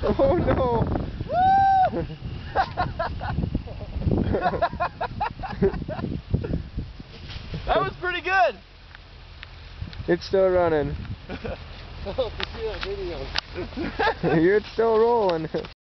Oh no! that was pretty good. It's still running. Oh, video. You're still rolling.